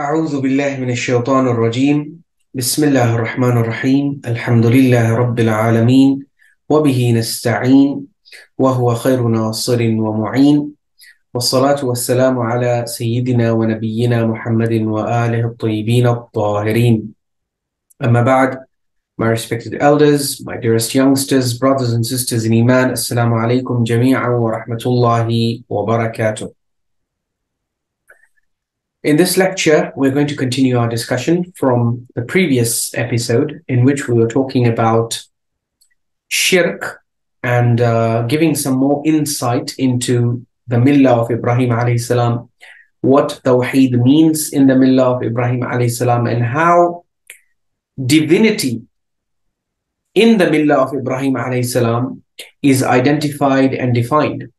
أعوذ بالله من الشيطان الرجيم. بسم الله الرحمن الرحيم. الحمد لله رب العالمين. وبه نستعين وهو خير ناصر ومعين. والصلاة والسلام على سيدنا ونبينا محمد وآله الطيبين الطاهرين. أما بعد My respected elders, my dearest youngsters, brothers and sisters in Iman, Assalamu alaikum jami'an wa rahmatullahi wa barakatuh. In this lecture, we're going to continue our discussion from the previous episode in which we were talking about shirk and uh, giving some more insight into the millah of Ibrahim alayhi salam, what tawheed means in the millah of Ibrahim alayhi salam, and how divinity in the millah of Ibrahim alayhi salam is identified and defined.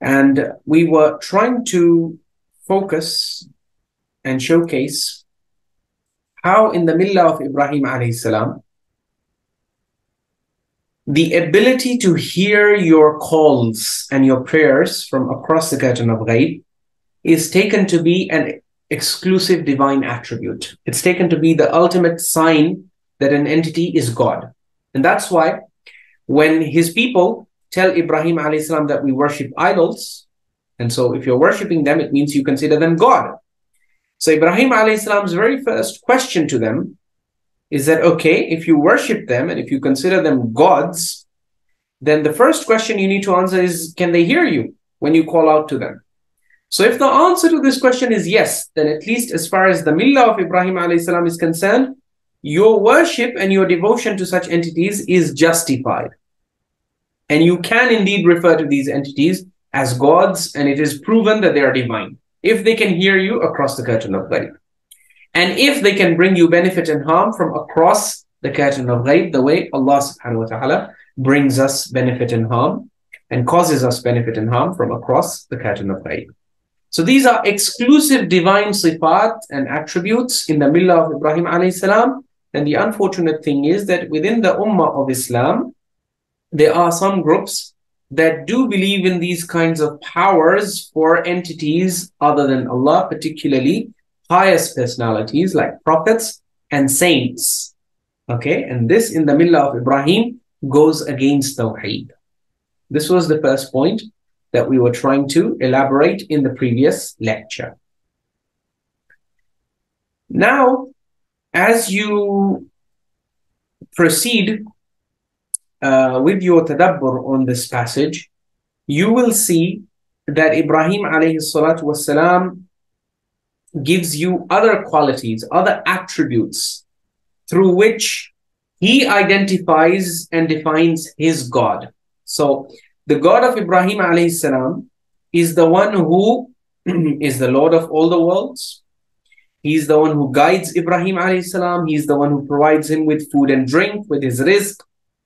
And we were trying to focus and showcase how in the millah of Ibrahim alayhi salam, the ability to hear your calls and your prayers from across the curtain of ghaib is taken to be an exclusive divine attribute. It's taken to be the ultimate sign that an entity is God. And that's why when his people tell Ibrahim alayhi salam that we worship idols, and so if you're worshiping them, it means you consider them God. So Ibrahim alayhi salam's very first question to them is that okay, if you worship them and if you consider them gods, then the first question you need to answer is can they hear you when you call out to them? So if the answer to this question is yes, then at least as far as the millah of Ibrahim alayhi salam is concerned, your worship and your devotion to such entities is justified. And you can indeed refer to these entities as gods, and it is proven that they are divine if they can hear you across the curtain of ghaib. And if they can bring you benefit and harm from across the curtain of ghaib, the way Allah subhanahu wa ta'ala brings us benefit and harm and causes us benefit and harm from across the curtain of ghaib. So these are exclusive divine sifat and attributes in the millah of Ibrahim alayhi salam. And the unfortunate thing is that within the ummah of Islam, there are some groups that do believe in these kinds of powers for entities other than Allah, particularly pious personalities like prophets and saints. Okay, and this in the millah of Ibrahim goes against Tawheed. This was the first point that we were trying to elaborate in the previous lecture. Now, as you proceed uh, with your tadabbur on this passage, you will see that Ibrahim alayhi salatu wasalam gives you other qualities, other attributes through which he identifies and defines his God. So the God of Ibrahim alayhi salam is the one who is the Lord of all the worlds. He's the one who guides Ibrahim alayhi salam. He's the one who provides him with food and drink, with his rizq.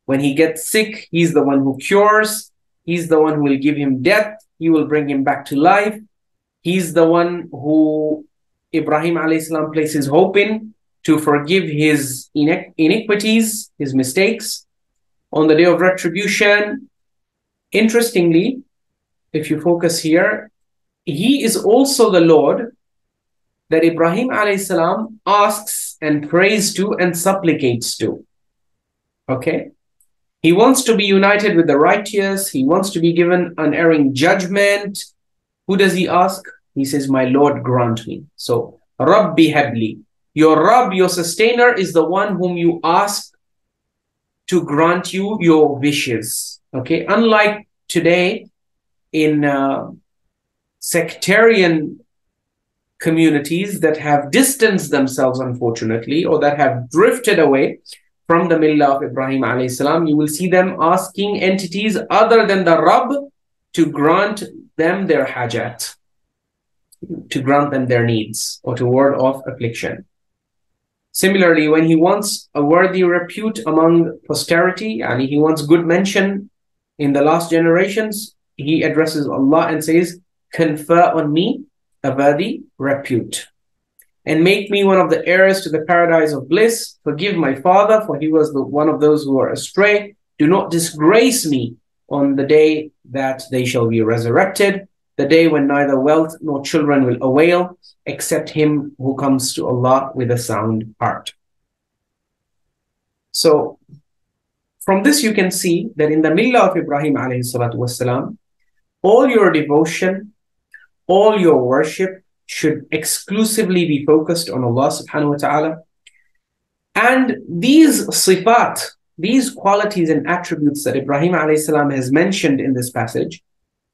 When he gets sick, he's the one who cures. He's the one who will give him death. He will bring him back to life. He's the one who Ibrahim salam places hope in to forgive his iniquities, his mistakes on the day of retribution. Interestingly, if you focus here, he is also the Lord that Ibrahim salam asks and prays to and supplicates to. Okay? He wants to be united with the righteous. He wants to be given unerring judgment. Who does he ask? He says, My Lord, grant me. So, Rabbi Habli. Your Rabb, your sustainer, is the one whom you ask to grant you your wishes. Okay? Unlike today in uh, sectarian communities that have distanced themselves, unfortunately, or that have drifted away from the millah of Ibrahim alayhi salam, you will see them asking entities other than the Rabb to grant them their hajat, to grant them their needs, or to ward off affliction. Similarly, when he wants a worthy repute among posterity, and he wants good mention in the last generations, he addresses Allah and says, Confer on me a worthy repute and make me one of the heirs to the paradise of bliss. Forgive my father, for he was the one of those who are astray. Do not disgrace me on the day that they shall be resurrected. the day when neither wealth nor children will avail except him who comes to Allah with a sound heart. So from this you can see that in the millah of Ibrahim alayhi salatu wasalam, all your devotion, all your worship should exclusively be focused on Allah subhanahu wa ta'ala. And these sifat, these qualities and attributes that Ibrahim alayhi salam has mentioned in this passage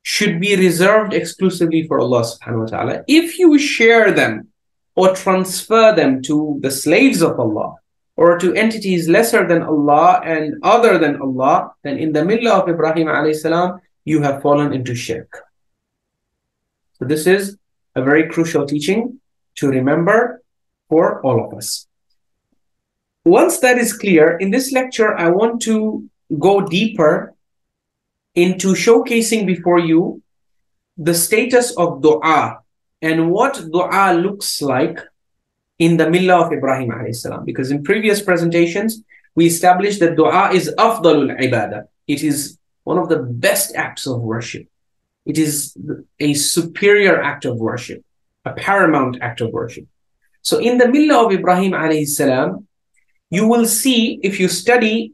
should be reserved exclusively for Allah subhanahu wa ta'ala. If you share them or transfer them to the slaves of Allah or to entities lesser than Allah and other than Allah, then in the millah of Ibrahim alayhi salam, you have fallen into shirk. So this is a very crucial teaching to remember for all of us. Once that is clear, in this lecture, I want to go deeper into showcasing before you the status of dua and what dua looks like in the millah of Ibrahim salam. Because in previous presentations, we established that dua is afdalul ibadah. It is one of the best acts of worship. It is a superior act of worship, a paramount act of worship. So in the millah of Ibrahim salam, you will see if you study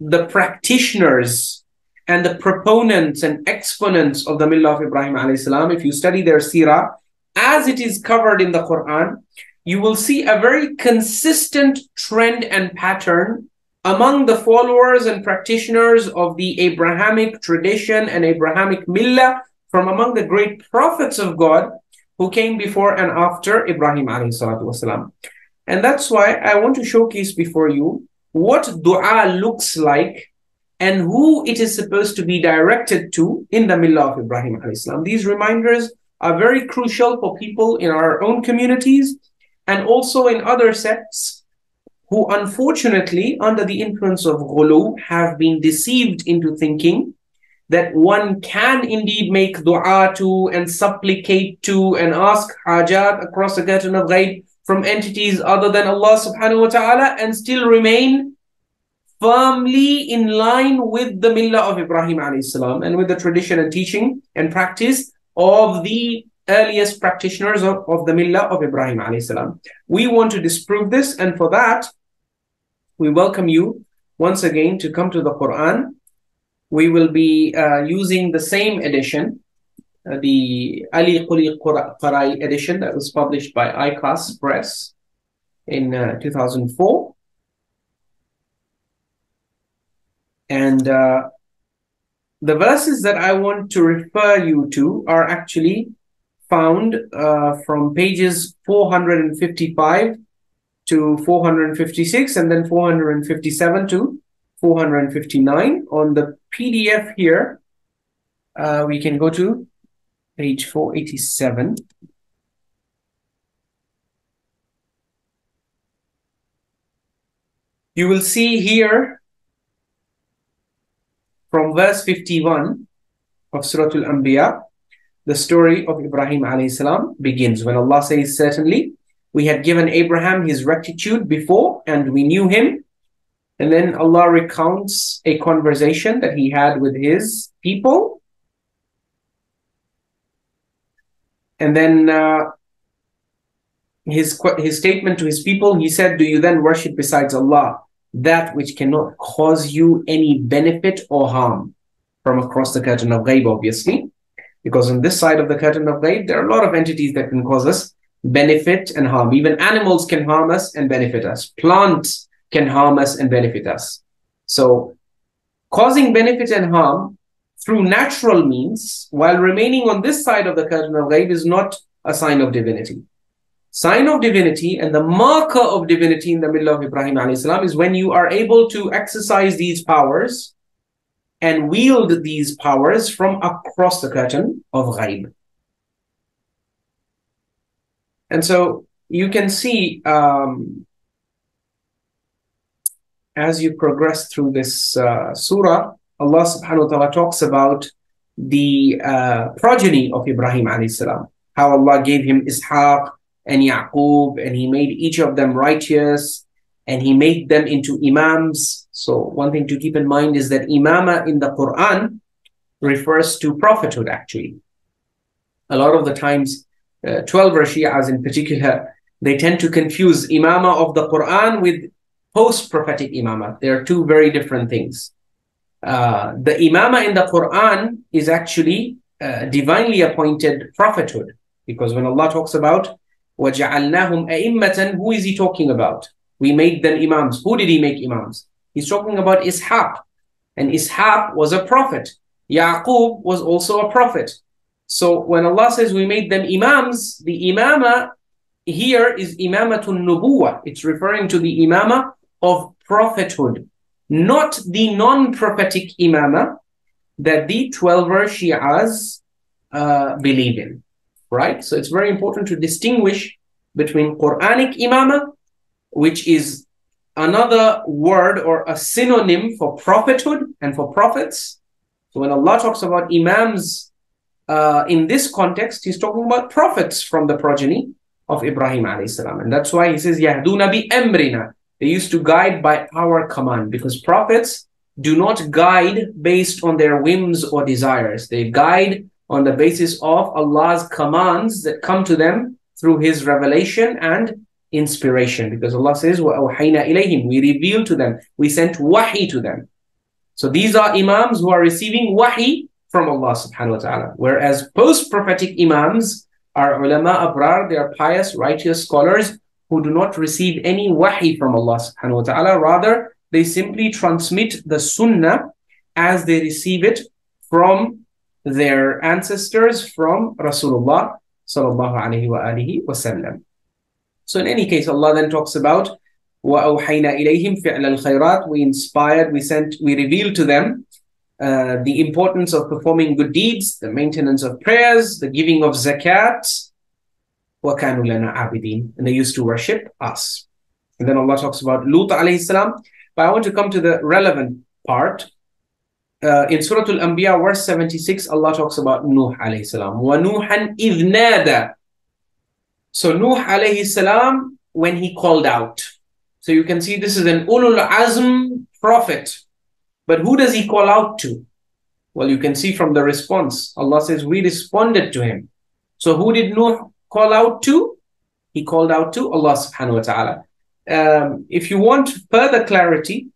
the practitioners and the proponents and exponents of the Millah of Ibrahim alayhi salam, if you study their seerah, as it is covered in the Quran, you will see a very consistent trend and pattern among the followers and practitioners of the Abrahamic tradition and Abrahamic Millah from among the great prophets of God who came before and after Ibrahim wasalam. And that's why I want to showcase before you what dua looks like and who it is supposed to be directed to in the Millah of Ibrahim Islam. These reminders are very crucial for people in our own communities and also in other sects who unfortunately under the influence of ghulu have been deceived into thinking that one can indeed make dua to and supplicate to and ask hajat across the curtain of ghaib from entities other than Allah subhanahu wa ta'ala and still remain firmly in line with the millah of Ibrahim salam and with the tradition and teaching and practice of the earliest practitioners of, of the millah of Ibrahim salam. We want to disprove this and for that we welcome you once again to come to the Quran. We will be uh, using the same edition, uh, the Ali Quli Qarai edition that was published by ICAS Press in uh, 2004. And uh, the verses that I want to refer you to are actually found uh, from pages 455 to 456 and then 457 to 459 on the PDF here. Uh, we can go to page 487. You will see here from verse 51 of Surah Al-Anbiya, the story of Ibrahim alayhi begins when Allah says, Certainly, we had given Abraham his rectitude before and we knew him. And then Allah recounts a conversation that he had with his people. And then uh, his, his statement to his people, he said, Do you then worship besides Allah? that which cannot cause you any benefit or harm from across the curtain of ghaib, obviously. Because on this side of the curtain of ghaib, there are a lot of entities that can cause us benefit and harm. Even animals can harm us and benefit us. Plants can harm us and benefit us. So causing benefit and harm through natural means while remaining on this side of the curtain of ghaib is not a sign of divinity sign of divinity and the marker of divinity in the millah of Ibrahim alayhi salam is when you are able to exercise these powers and wield these powers from across the curtain of ghaib. And so you can see um, as you progress through this uh, surah, Allah subhanahu wa ta'ala talks about the uh, progeny of Ibrahim alayhi salam, how Allah gave him Ishaq, and Yaqub, and he made each of them righteous, and he made them into imams. So one thing to keep in mind is that imama in the Quran refers to prophethood actually. a lot of the times, uh, 12 Shias in particular, they tend to confuse imama of the Quran with post-prophetic imama. They are two very different things. Uh, the imama in the Quran is actually uh, divinely appointed prophethood. Because when Allah talks about وَجَعَلْنَاهُمْ أَئِمَّةً Who is He talking about? We made them imams. Who did He make imams? He's talking about Ishaq. And Ishaq was a prophet. Yaqub was also a prophet. So when Allah says we made them imams, the imama here is imamatun nubuwa. It's referring to the imama of prophethood, not the non-prophetic imama that the 12 Shias uh, believe in, right? So it's very important to distinguish between Quranic imama, which is another word or a synonym for prophethood and for prophets. So when Allah talks about imams uh, in this context, he's talking about prophets from the progeny of Ibrahim salam. And that's why he says, Yahduna bi emrina. They used to guide by our command because prophets do not guide based on their whims or desires. They guide on the basis of Allah's commands that come to them through His revelation and inspiration. Because Allah says, وَأَوْحَيْنَا إِلَيْهِمْ We revealed to them. We sent wahi to them. So these are imams who are receiving wahi from Allah subhanahu wa ta'ala. Whereas post-prophetic imams are ulama abrar, they are pious, righteous scholars who do not receive any wahi from Allah subhanahu wa ta'ala. Rather, they simply transmit the sunnah as they receive it from their ancestors from Rasulullah sallallahu alayhi wa alihi wasallam. So in any case, Allah then talks about وَأَوْحَيْنَا إِلَيْهِمْ فِعْلَ الْخَيْرَاتِ We inspired, we sent, we revealed to them uh, the importance of performing good deeds, the maintenance of prayers, the giving of zakat, وَكَانُوا لَنَا عَابِدِينَ And they used to worship us. And then Allah talks about Lut alayhi salam. But I want to come to the relevant part. Uh, in Surah Al-Anbiya, verse 76, Allah talks about Nuh alayhi salam. وَنُوحًا إِذْ نَادَى so Nuh alayhi salam, when he called out. So you can see this is an ulul azm prophet. But who does he call out to? Well, you can see from the response. Allah says, we responded to him. So who did Nuh call out to? He called out to Allah subhanahu wa ta'ala um, if you want further clarity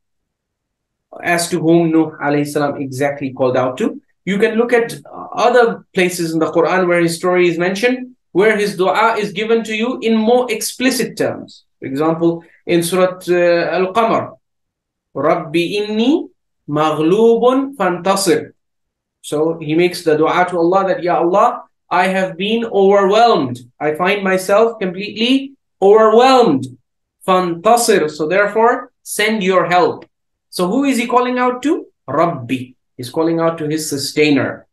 as to whom Nuh alayhi salam exactly called out to, you can look at other places in the Quran where his story is mentioned, where his dua is given to you in more explicit terms. For example, in Surah uh, Al-Qamar, Rabbi inni maghlubun fantasir. So he makes the dua to Allah that, Ya Allah, I have been overwhelmed. I find myself completely overwhelmed. Fantasir. So therefore, send your help. So who is he calling out to? Rabbi. He's calling out to his sustainer.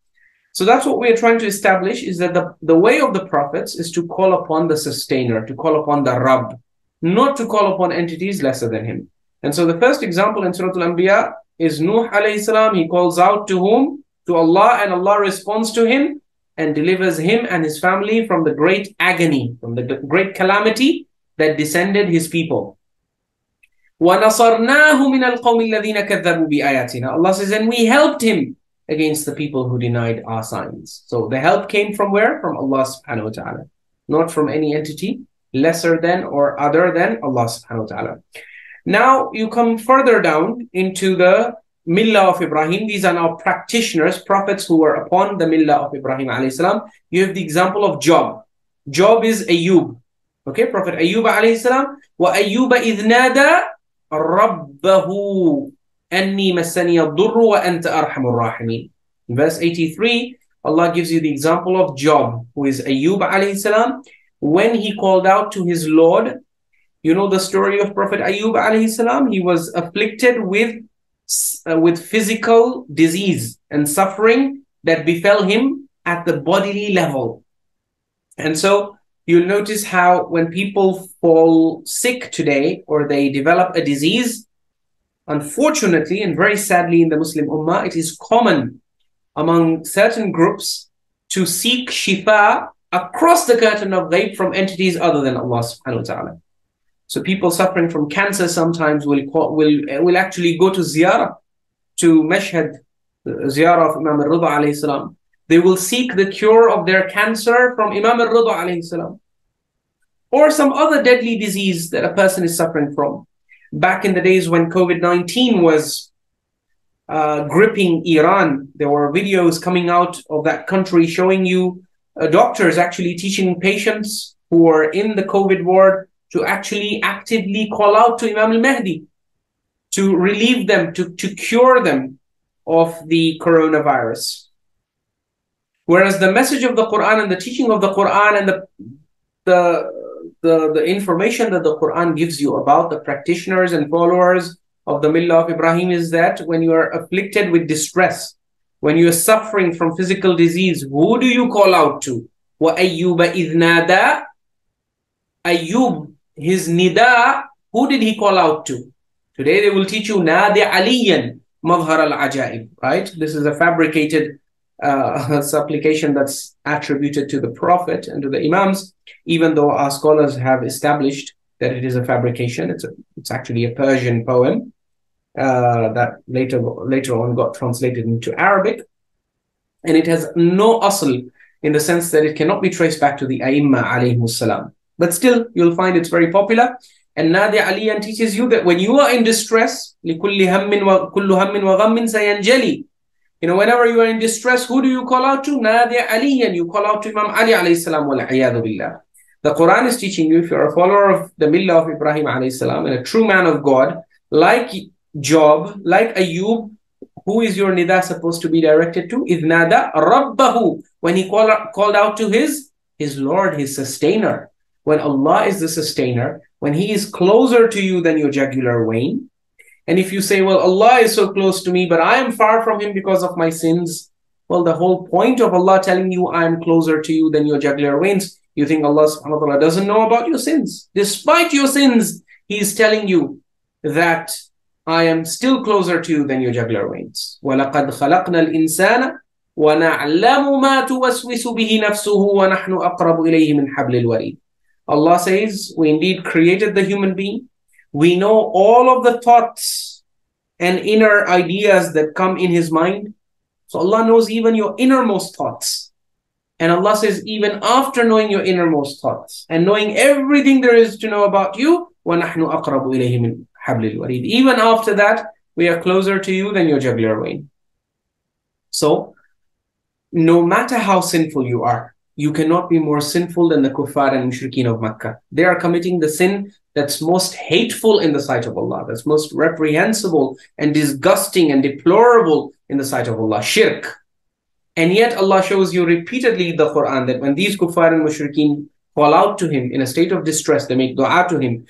So that's what we are trying to establish is that the, the way of the prophets is to call upon the sustainer, to call upon the Rabb, not to call upon entities lesser than him. And so the first example in Surah Al-Anbiya is Nuh alayhi salam. He calls out to whom? To Allah and Allah responds to him and delivers him and his family from the great agony, from the great calamity that descended his people. Allah says, and we helped him against the people who denied our signs. So the help came from where? From Allah subhanahu wa ta'ala, not from any entity lesser than or other than Allah subhanahu wa ta'ala. Now you come further down into the Millah of Ibrahim. These are now practitioners, prophets who were upon the Millah of Ibrahim alayhi salam. You have the example of Job. Job is Ayub. Okay, Prophet Ayub alayhi salam. Wa Ayuba idnada rabbahu أَنِّي مَسَّنِيَ الضُّرُّ وَأَنْتَ أَرْحَمُ الرَّاحِمِينَ In verse 83, Allah gives you the example of Job, who is Ayub alayhi salam. When he called out to his Lord, you know the story of Prophet Ayub alayhi salam. He was afflicted with, uh, with physical disease and suffering that befell him at the bodily level. And so you'll notice how when people fall sick today or they develop a disease, unfortunately and very sadly in the Muslim Ummah, it is common among certain groups to seek shifa across the curtain of ghaib from entities other than Allah subhanahu wa ta'ala. So people suffering from cancer sometimes will will will actually go to ziyarah to Mashhad, uh, ziyarah of Imam al-Rida alayhi salam, They will seek the cure of their cancer from Imam al-Rida alayhi salam. Or some other deadly disease that a person is suffering from. Back in the days when COVID-19 was uh, gripping Iran, there were videos coming out of that country showing you uh, doctors actually teaching patients who were in the COVID ward to actually actively call out to Imam al-Mahdi to relieve them, to, to cure them of the coronavirus. Whereas the message of the Quran and the teaching of the Quran and the, the, the, the information that the Quran gives you about the practitioners and followers of the Millah of Ibrahim is that when you are afflicted with distress, when you are suffering from physical disease, who do you call out to? وَأَيُّوبَ إِذْ نَادَى Ayub, his nida, who did he call out to? Today they will teach you Nadi Aliyan Madhar al Ajaib, right? This is a fabricated uh, supplication that's attributed to the Prophet and to the Imams, even though our scholars have established that it is a fabrication. It's a, it's actually a Persian poem uh, that later later on got translated into Arabic, and it has no asl in the sense that it cannot be traced back to the Aimma alayhi salam. But still, you'll find it's very popular. And Nadi Aliyan teaches you that when you are in distress, لِكُلِّ هَمٍّ وَكُلُّ هَمٍّ وَغَمٍّ سَيَنْجَلِي you know, whenever you are in distress, who do you call out to? Nadi Ali, and you call out to Imam Ali alayhi salam billah. The Quran is teaching you, if you're a follower of the Millah of Ibrahim alayhi salam and a true man of God, like Job, like Ayub, who is your nida supposed to be directed to? Idnada Rabbahu, when he call, called out to his, his Lord, his sustainer. When Allah is the sustainer, when he is closer to you than your jugular vein, and if you say, well, Allah is so close to me, but I am far from Him because of my sins, well, the whole point of Allah telling you, I am closer to you than your jugular veins," you think Allah subhanahu wa ta'ala doesn't know about your sins. Despite your sins, He is telling you that I am still closer to you than your jugular veins. وَلَقَدْ خَلَقْنَا الْإِنسَانَ ونعلم ما توسوس به نفسه ونحن أقرب إليه من حبل الوريد. Allah says, we indeed created the human being We know all of the thoughts and inner ideas that come in his mind. So Allah knows even your innermost thoughts. And Allah says, even after knowing your innermost thoughts and knowing everything there is to know about you, وَنَحْنُ أَقْرَبُ إِلَيْهِ مِنْ حَبْلِ الْوَرِيدِ Even after that, we are closer to you than your jugular vein. So, no matter how sinful you are, you cannot be more sinful than the kuffar and mushrikeen of Makkah. They are committing the sin that's most hateful in the sight of Allah, that's most reprehensible and disgusting and deplorable in the sight of Allah, shirk. And yet Allah shows you repeatedly the Quran that when these kuffar and mushrikeen call out to him in a state of distress, they make dua to him,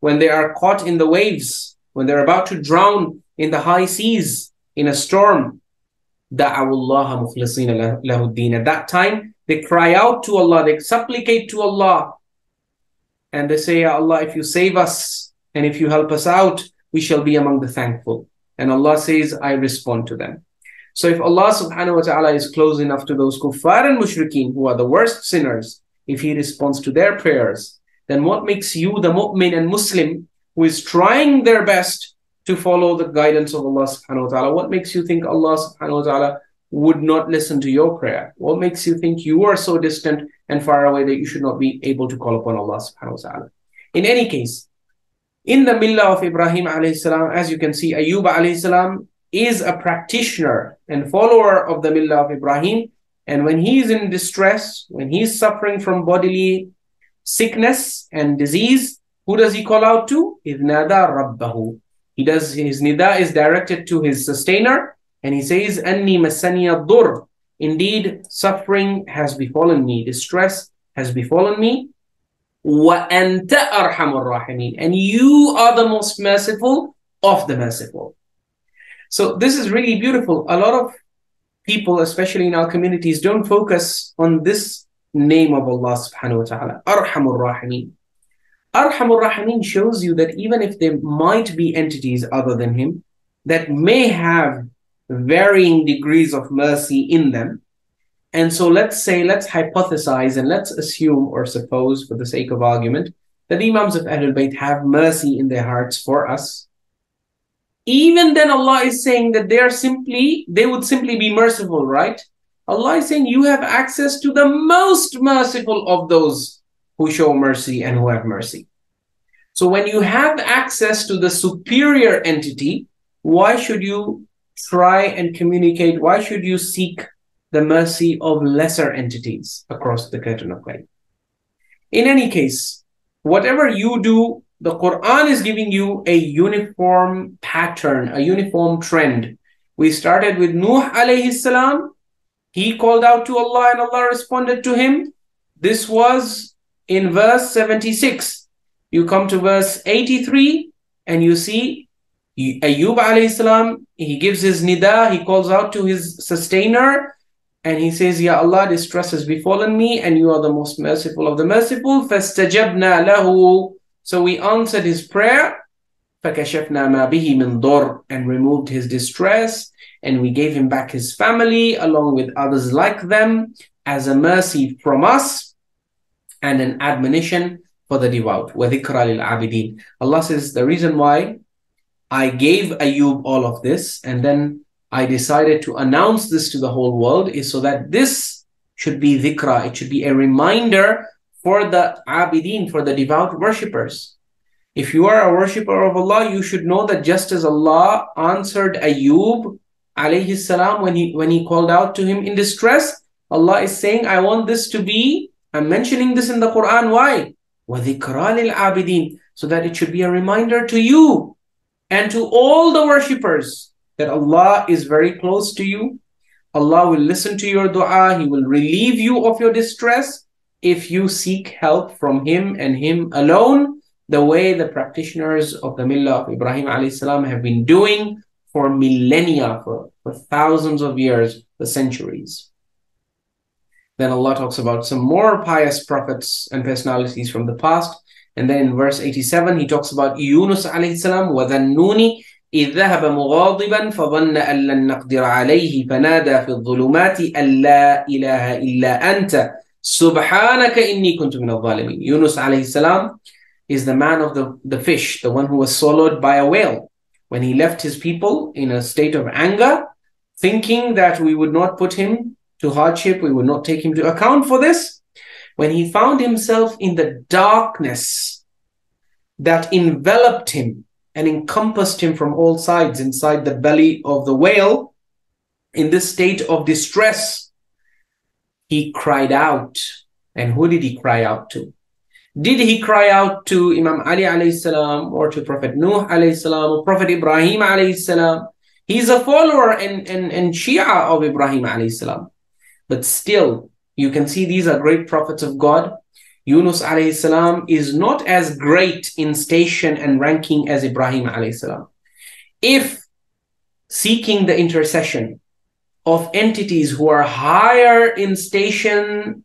when they are caught in the waves, when they're about to drown in the high seas, in a storm, lahuddin. At that time, they cry out to Allah, they supplicate to Allah. And they say, Allah, if you save us and if you help us out, we shall be among the thankful. And Allah says, I respond to them. So if Allah subhanahu wa ta'ala is close enough to those kuffar and mushrikeen who are the worst sinners, if He responds to their prayers, then what makes you the mu'min and Muslim who is trying their best to follow the guidance of Allah subhanahu wa ta'ala? What makes you think Allah subhanahu wa ta'ala would not listen to your prayer? What makes you think you are so distant and far away that you should not be able to call upon Allah subhanahu wa ta'ala? In any case, in the millah of Ibrahim alayhi salam, as you can see, Ayub alayhi salam is a practitioner and follower of the millah of Ibrahim. And when he is in distress, when he is suffering from bodily sickness and disease, who does he call out to? Idnada Rabbahu. He does his nida is directed to his sustainer and he says, Anni masaniya dur. Indeed, suffering has befallen me, distress has befallen me. Wa anta rahimin. And you are the most merciful of the merciful. So this is really beautiful. A lot of people, especially in our communities, don't focus on this name of Allah subhanahu wa ta'ala, Arhamur Rahimin. Arhamur Rahimin shows you that even if there might be entities other than him that may have varying degrees of mercy in them. And so let's say, let's hypothesize and let's assume or suppose for the sake of argument that Imams of Ahlul Bayt have mercy in their hearts for us. even then Allah is saying that they are simply, they would simply be merciful, right? Allah is saying you have access to the most merciful of those who show mercy and who have mercy. So when you have access to the superior entity, why should you try and communicate? Why should you seek the mercy of lesser entities across the curtain of ghaib? In any case, whatever you do, the Quran is giving you a uniform pattern, a uniform trend. We started with Nuh alayhi salam. He called out to Allah and Allah responded to him. This was in verse 76. You come to verse 83 and you see Ayub alayhi salam, he gives his nida, he calls out to his sustainer and he says, Ya Allah, distress has befallen me and you are the most merciful of the merciful. فَاسْتَجَبْنَا لَهُ So we answered his prayer. فَكَشَفْنَا مَا بِهِ مِنْ ضُرٍ And removed his distress and we gave him back his family along with others like them as a mercy from us and an admonition for the devout. وَذِكْرَى لِلْعَابِدِينَ Allah says the reason why I gave Ayub all of this and then I decided to announce this to the whole world is so that this should be dhikra, it should be a reminder for the abidin, for the devout worshippers. If you are a worshipper of Allah, you should know that just as Allah answered Ayub alayhi salam when he when he called out to him in distress, Allah is saying, I want this to be, I'm mentioning this in the Quran. Why? وَذِكْرَى لِلْعَابِدِينَ So that it should be a reminder to you and to all the worshippers that Allah is very close to you. Allah will listen to your dua. He will relieve you of your distress if you seek help from Him and Him alone, the way the practitioners of the Millah of Ibrahim salam have been doing for millennia, for, for thousands of years, for centuries. Then Allah talks about some more pious prophets and personalities from the past. And then in verse 87, he talks about Yunus alayhi salam, وَذَنُّونِ إذ ذهب مغاضبا فظن أن لن نقدر عليه فنادى في الظلمات أن لا إله إلا أنت سبحانك إني كنت من الظالمين Yunus alayhi salam is the man of the, the fish, the one who was swallowed by a whale. When he left his people in a state of anger, thinking that we would not put him to hardship, we would not take him to account for this, when he found himself in the darkness that enveloped him, and encompassed him from all sides inside the belly of the whale in this state of distress. He cried out. And who did he cry out to? Did he cry out to Imam Ali alayhi salam or to Prophet Nuh alayhi salam or Prophet Ibrahim alayhi salam? He's a follower and, and, and Shia of Ibrahim alayhi salam. But still, you can see these are great prophets of God Yunus alayhi salam is not as great in station and ranking as Ibrahim alayhi salam. If seeking the intercession of entities who are higher in station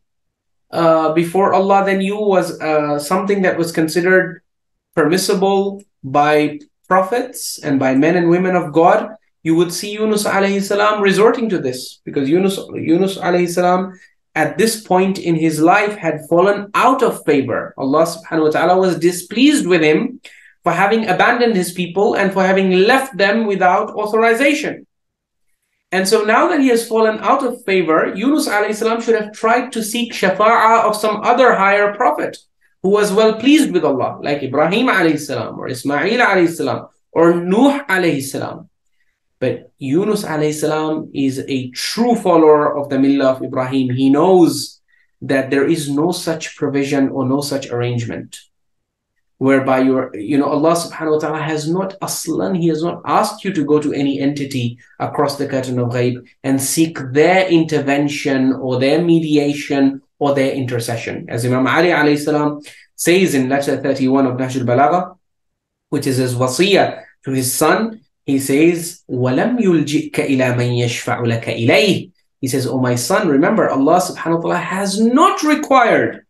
uh, before Allah than you was uh, something that was considered permissible by prophets and by men and women of God, you would see Yunus alayhi salam resorting to this because Yunus, Yunus alayhi salam at this point in his life had fallen out of favor. Allah subhanahu wa ta'ala was displeased with him for having abandoned his people and for having left them without authorization. And so now that he has fallen out of favor, Yunus alayhi salam should have tried to seek shafa'ah of some other higher prophet who was well pleased with Allah, like Ibrahim alayhi salam or Ismail alayhi salam or Nuh alayhi salam. But Yunus salam is a true follower of the Millah of Ibrahim. He knows that there is no such provision or no such arrangement whereby you're, you know, Allah subhanahu wa ta'ala has not aslan, He has not asked you to go to any entity across the curtain of ghaib and seek their intervention or their mediation or their intercession. As Imam Ali alayhi salam says in letter 31 of Nahj al-Balagha, which is his wasiyah to his son, he says, وَلَمْ يُلْجِئْكَ إِلَى مَنْ يَشْفَعُ لَكَ إِلَيْهِ He says, Oh my son, remember Allah subhanahu wa ta'ala has not required,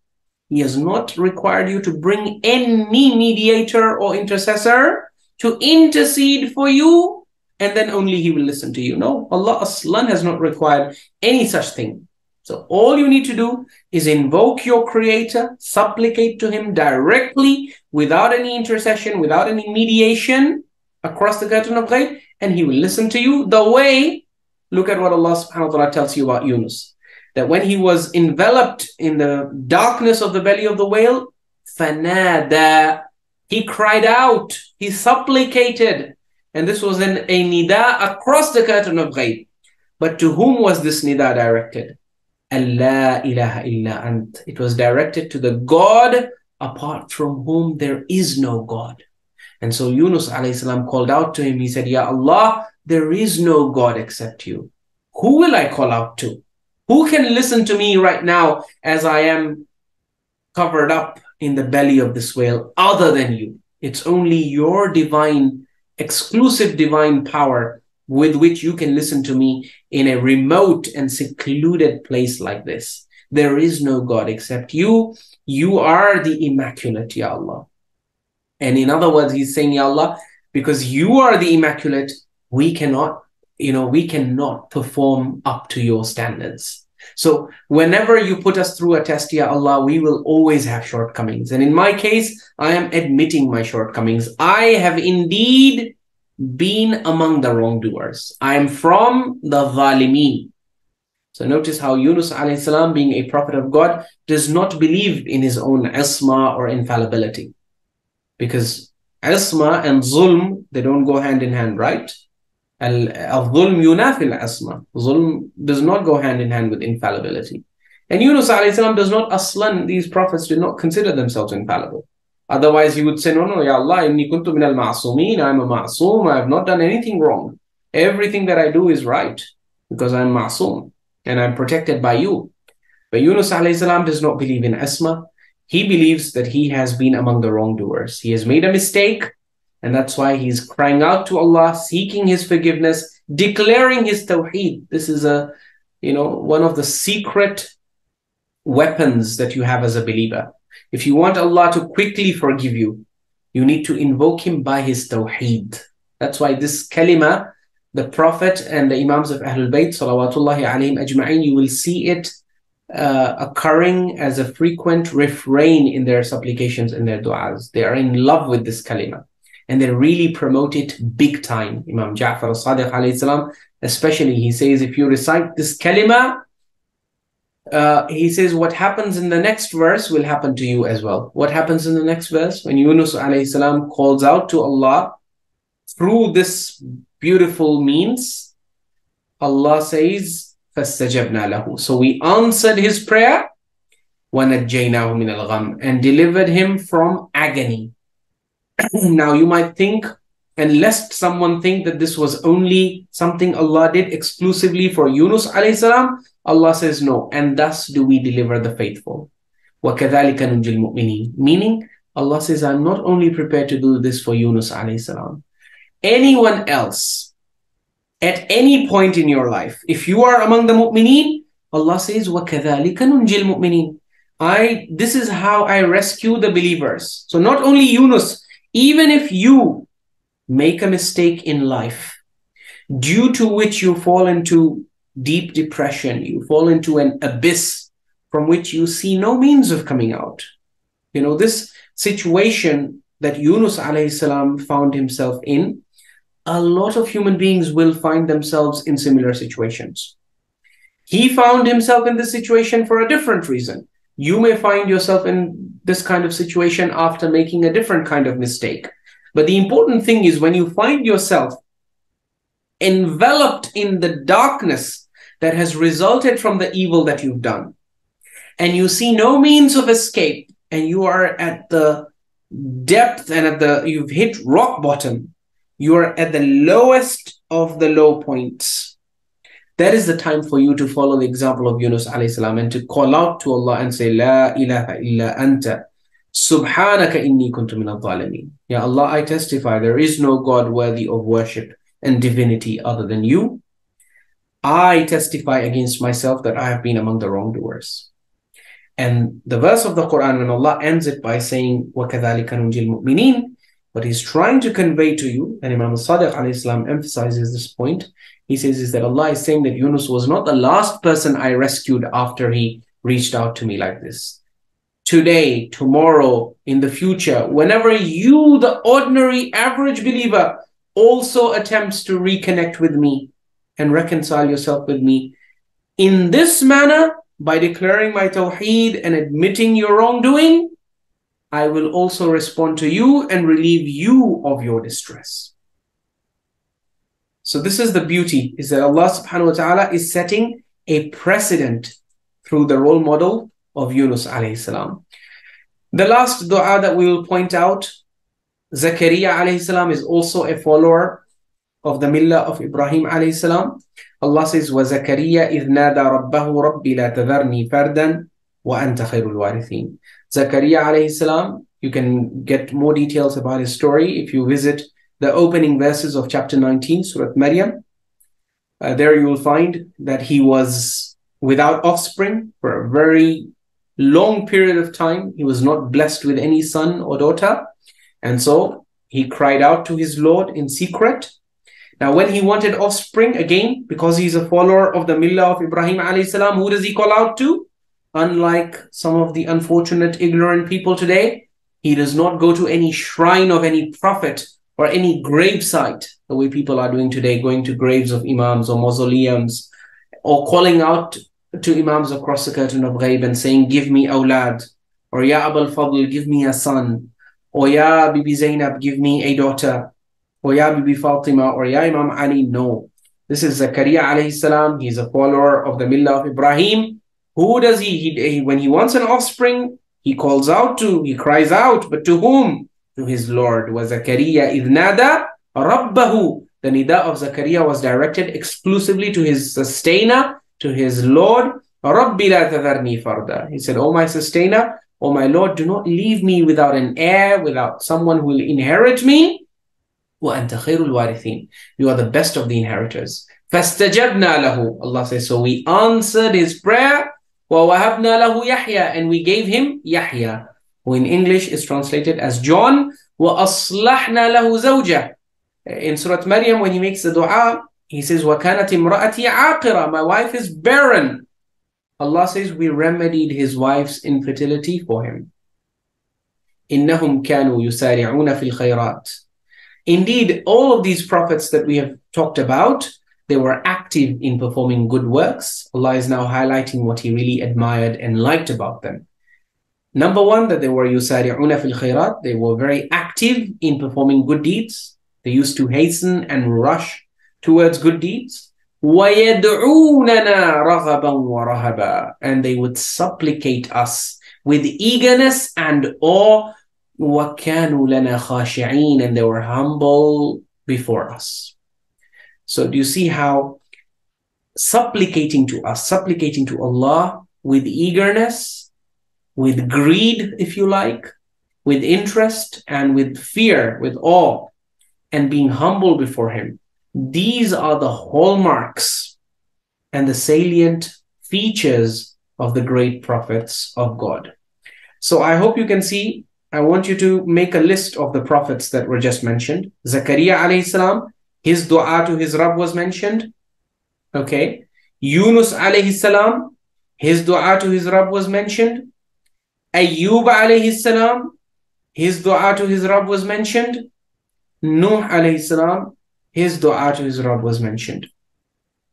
He has not required you to bring any mediator or intercessor to intercede for you and then only He will listen to you. No, Allah aslan has not required any such thing. So all you need to do is invoke your creator, supplicate to him directly without any intercession, without any mediation, across the curtain of ghaib and he will listen to you the way, look at what Allah subhanahu wa ta'ala tells you about Yunus. That when he was enveloped in the darkness of the belly of the whale, fanada, he cried out, he supplicated. And this was an, a nida across the curtain of ghaib. But to whom was this nida directed? Allah ilaha illa ant. It was directed to the God apart from whom there is no God. And so Yunus salam called out to him. He said, Ya Allah, there is no God except you. Who will I call out to? Who can listen to me right now as I am covered up in the belly of this whale other than you? It's only your divine, exclusive divine power with which you can listen to me in a remote and secluded place like this. There is no God except you. You are the Immaculate, Ya Allah. And in other words, he's saying, Ya Allah, because you are the Immaculate, we cannot, you know, we cannot perform up to your standards. So whenever you put us through a test, Ya Allah, we will always have shortcomings. And in my case, I am admitting my shortcomings. I have indeed been among the wrongdoers. I am from the zalimeen. So notice how Yunus alayhi salam, being a prophet of God, does not believe in his own isma or infallibility. Because isma and zulm, they don't go hand in hand, right? Al-zulm yunafil asma. Zulm does not go hand in hand with infallibility. And Yunus salam does not aslan, these prophets did not consider themselves infallible. Otherwise, he would say, No, no, Ya Allah, inni kuntu min al ma'asumeen. I'm a ma'asum. I have not done anything wrong. Everything that I do is right because I'm ma'asum and I'm protected by you. But Yunus salam does not believe in isma. He believes that he has been among the wrongdoers. He has made a mistake, and that's why he's crying out to Allah, seeking his forgiveness, declaring his tawheed. This is a, you know, one of the secret weapons that you have as a believer if you want Allah to quickly forgive you, you need to invoke Him by His Tawheed. That's why this kalima, the Prophet and the Imams of Ahlul Bayt, salawatullahi alayhim ajma'in, you will see it uh, occurring as a frequent refrain in their supplications and their du'as. They are in love with this kalima and they really promote it big time. Imam Ja'far al-Sadiq alayhi salam, especially, he says, if you recite this kalima, uh, he says what happens in the next verse will happen to you as well. What happens in the next verse? When Yunus alayhi salam calls out to Allah through this beautiful means, Allah says, فَاسْتَجَبْنَا لَهُ So we answered his prayer وَنَجَّيْنَاهُ مِنَ الْغَمِّ and delivered him from agony. now you might think, and lest someone think that this was only something Allah did exclusively for Yunus alayhi salam, Allah says no, and thus do we deliver the faithful. وَكَذَلِكَ نُنْجِ الْمُؤْمِنِينَ Meaning, Allah says, I'm not only prepared to do this for Yunus alayhi salam. Anyone else, at any point in your life, if you are among the mu'mineen, Allah says, وَكَذَلِكَ نُنْجِ الْمُؤْمِنِينَ I, this is how I rescue the believers. So not only Yunus, even if you make a mistake in life, due to which you fall into deep depression, you fall into an abyss from which you see no means of coming out. You know, this situation that Yunus alayhi salam found himself in, a lot of human beings will find themselves in similar situations. He found himself in this situation for a different reason. You may find yourself in this kind of situation after making a different kind of mistake. But the important thing is when you find yourself enveloped in the darkness that has resulted from the evil that you've done, and you see no means of escape, and you are at the depth and at the you've hit rock bottom, you are at the lowest of the low points. That is the time for you to follow the example of Yunus alayhi salam and to call out to Allah and say, La ilaha illa anta. Subhanaka inni kuntu min al Ya Allah, I testify there is no God worthy of worship and divinity other than you. I testify against myself that I have been among the wrongdoers. And the verse of the Quran, when Allah ends it by saying, وَكَذَلِكَ نُنْجِي الْمُؤْمِنِينَ what he's trying to convey to you, and Imam al-Sadiq emphasizes this point, he says is that Allah is saying that Yunus was not the last person I rescued after he reached out to me like this. Today, tomorrow, in the future, whenever you, the ordinary average believer, also attempts to reconnect with me and reconcile yourself with me in this manner, by declaring my tawheed and admitting your wrongdoing, I will also respond to you and relieve you of your distress. So this is the beauty, is that Allah subhanahu wa ta'ala is setting a precedent through the role model of Yunus alayhi salam. The last dua that we will point out, Zakaria alayhi salam is also a follower of the millah of Ibrahim alayhi salam. Allah says, وَزَكَرِيَّا إِذْ نَادَى رَبَّهُ رَبِّ لَا تَذَرْنِي فَرْدًا وَأَنْتَ خَيْرُ الْوَارِثِينَ Zakaria alayhi salam, you can get more details about his story if you visit the opening verses of chapter 19, Surah Maryam. Uh, there you will find that he was without offspring for a very long period of time. He was not blessed with any son or daughter. And so he cried out to his Lord in secret. Now, when he wanted offspring, again, because he's a follower of the millah of Ibrahim alayhi salam, who does he call out to? Unlike some of the unfortunate, ignorant people today, he does not go to any shrine of any prophet or any gravesite, the way people are doing today, going to graves of imams or mausoleums, or calling out to imams across the curtain of ghaib and saying, Give me awlad, or Ya Abul Fadl, give me a son, or Ya Bibi Zainab, give me a daughter, or Ya Bibi Fatima, or Ya Imam Ali. No. This is Zakaria alayhi salam. He's a follower of the Millah of Ibrahim. Who does he, he, he, when he wants an offspring, he calls out to, he cries out, but to whom? to his Lord. Was Zakaria idnada rabbahu. The nida of Zakaria was directed exclusively to his sustainer, to his Lord. Rabbi la tadharni farda. He said, Oh my sustainer, Oh my Lord, do not leave me without an heir, without someone who will inherit me. وأنت خير الوارثين. You are the best of the inheritors. فاستجبنا له. Allah says, so we answered his prayer. ووهبنا له يحيى. And we gave him Yahya who in English is translated as John, وَأَصْلَحْنَا لَهُ زَوْجَهُ In Surah Maryam, when he makes the dua, he says, وَكَانَتِ امْرَأَتِي عَاقِرًا My wife is barren. Allah says, we remedied his wife's infertility for him. إِنَّهُمْ كَانُوا يُسَارِعُونَ فِي الْخَيْرَاتِ Indeed, all of these prophets that we have talked about, they were active in performing good works. Allah is now highlighting what he really admired and liked about them. Number one, that they were yusari'una fil khairat. They were very active in performing good deeds. They used to hasten and rush towards good deeds. وَيَدْعُونَنَا رَغَبًا وَرَهَبًا And they would supplicate us with eagerness and awe. وَكَانُوا لَنَا خَاشِعِينَ And they were humble before us. So do you see how supplicating to us, supplicating to Allah with eagerness with greed, if you like, with interest and with fear, with awe, and being humble before Him. These are the hallmarks and the salient features of the great prophets of God. So I hope you can see. I want you to make a list of the prophets that were just mentioned. Zakaria alayhi salam, his dua to his Rabb was mentioned. Okay. Yunus alayhi salam, his dua to his Rabb was mentioned. Ayyub alayhi salam, his dua to his Rabb was mentioned. Nuh alayhi salam, his dua to his Rabb was mentioned.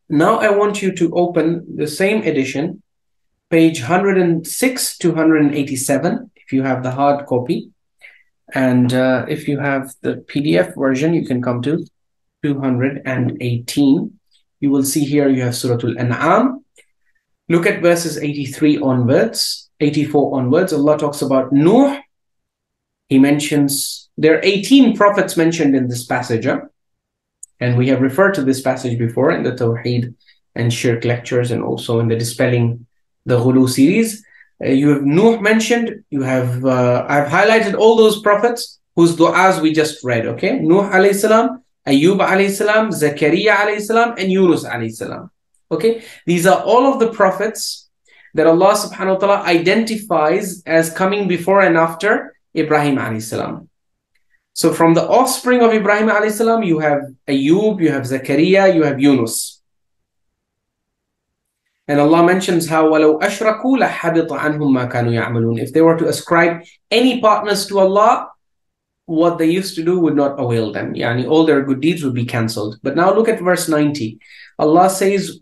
Now I want you to open the same edition, page 106 to 187, if you have the hard copy. And uh, if you have the PDF version, you can come to 218. You will see here you have Surah Al-An'am. Look at verses 83 onwards. 84 onwards, Allah talks about Nuh. He mentions, there are 18 prophets mentioned in this passage. Huh? And we have referred to this passage before in the Tawheed and Shirk lectures and also in the Dispelling the Ghulu series. Uh, you have Nuh mentioned, you have, uh, I've highlighted all those prophets whose du'as we just read, okay? Nuh alayhi salam, Ayub alayhi salam, Zakaria alayhi salam, and Yunus alayhi salam. Okay, these are all of the prophets that Allah subhanahu wa ta'ala identifies as coming before and after Ibrahim alayhi salam. So from the offspring of Ibrahim alayhi salam, you have Ayub, you have Zakaria, you have Yunus. And Allah mentions how وَلَوْ أَشْرَكُوا لَحَبِطَ عَنْهُمْ If they were to ascribe any partners to Allah, what they used to do would not avail them. Yani all their good deeds would be cancelled. But now look at verse 90. Allah says,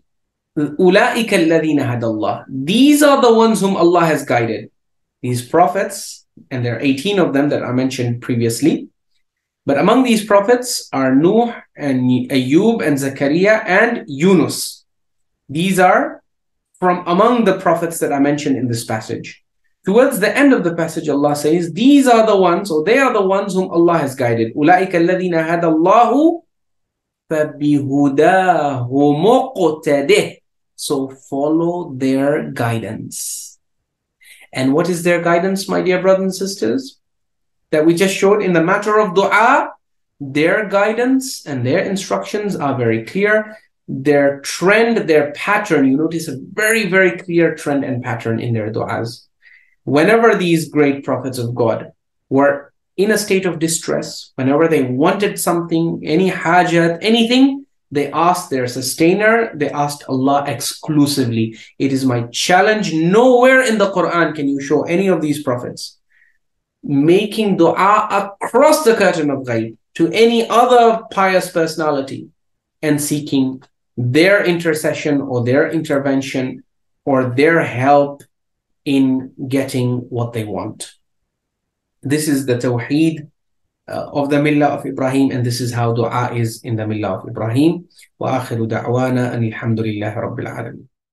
أُولَٰئِكَ الَّذِينَ هَدَى اللَّهِ These are the ones whom Allah has guided. These prophets, and there are 18 of them that I mentioned previously. But among these prophets are Nuh and Ayub and Zakaria and Yunus. These are from among the prophets that I mentioned in this passage. Towards the end of the passage, Allah says, These are the ones, or they are the ones whom Allah has guided. أُولَٰئِكَ الَّذِينَ هَدَى اللَّهُ فَبِهُدَاهُ مُقْتَدِهِ So follow their guidance. And what is their guidance, my dear brothers and sisters? That we just showed in the matter of dua, their guidance and their instructions are very clear. Their trend, their pattern, you notice a very, very clear trend and pattern in their du'as whenever these great prophets of God were in a state of distress, whenever they wanted something, any hajat, anything, they asked their sustainer, they asked Allah exclusively. It is my challenge. Nowhere in the Quran can you show any of these prophets making dua across the curtain of ghaib to any other pious personality and seeking their intercession or their intervention or their help in getting what they want. This is the tawheed uh, of the millah of Ibrahim, and this is how dua is in the millah of Ibrahim. وآخر دعوانا أن الحمد لله رب العالمين.